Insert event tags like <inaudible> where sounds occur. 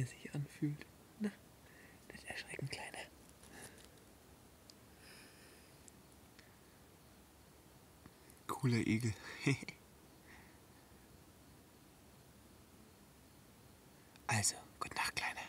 der sich anfühlt. Na, das erschrecken, Kleine. Cooler Igel. <laughs> also, gute Nacht, Kleine.